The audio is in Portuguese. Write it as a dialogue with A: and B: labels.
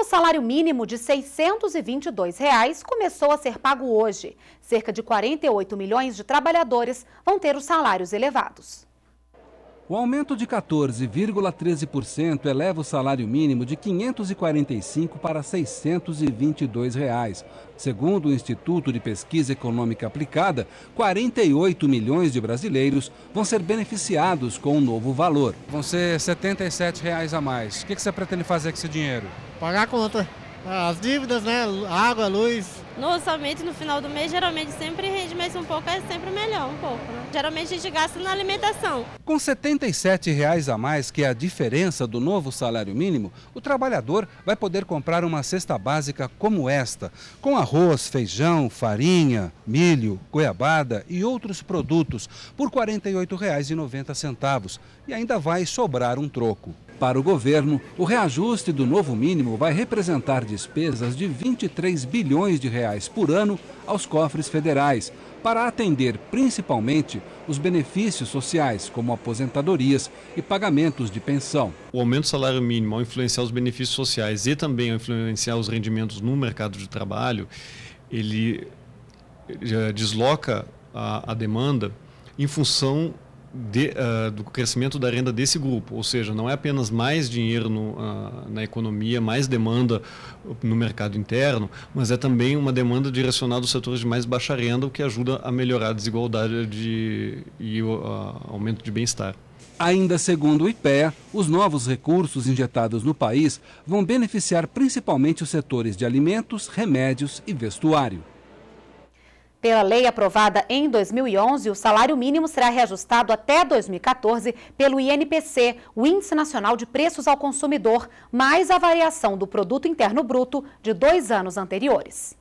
A: novo salário mínimo de 622 reais começou a ser pago hoje. Cerca de 48 milhões de trabalhadores vão ter os salários elevados.
B: O aumento de 14,13% eleva o salário mínimo de R$ 545 para 622 reais. Segundo o Instituto de Pesquisa Econômica Aplicada, 48 milhões de brasileiros vão ser beneficiados com o novo valor.
C: Vão ser 77 reais a mais. O que você pretende fazer com esse dinheiro?
D: Pagar a conta. As dívidas, né? Água, luz.
E: No orçamento, no final do mês, geralmente sempre rende mais um pouco, é sempre melhor um pouco. Né? Geralmente a gente gasta na alimentação.
B: Com 77 reais a mais, que é a diferença do novo salário mínimo, o trabalhador vai poder comprar uma cesta básica como esta, com arroz, feijão, farinha, milho, goiabada e outros produtos, por R$ 48,90. E ainda vai sobrar um troco. Para o governo, o reajuste do novo mínimo vai representar despesas de 23 bilhões de reais por ano aos cofres federais, para atender principalmente os benefícios sociais, como aposentadorias e pagamentos de pensão.
F: O aumento do salário mínimo, ao influenciar os benefícios sociais e também ao influenciar os rendimentos no mercado de trabalho, ele desloca a, a demanda em função de, uh, do crescimento da renda desse grupo, ou seja, não é apenas mais dinheiro no, uh, na economia, mais demanda no mercado interno, mas é também uma demanda direcionada aos setores de mais baixa renda, o que ajuda a melhorar a desigualdade de, e o uh, aumento de bem-estar.
B: Ainda segundo o IPEA, os novos recursos injetados no país vão beneficiar principalmente os setores de alimentos, remédios e vestuário.
A: Pela lei aprovada em 2011, o salário mínimo será reajustado até 2014 pelo INPC, o Índice Nacional de Preços ao Consumidor, mais a variação do Produto Interno Bruto de dois anos anteriores.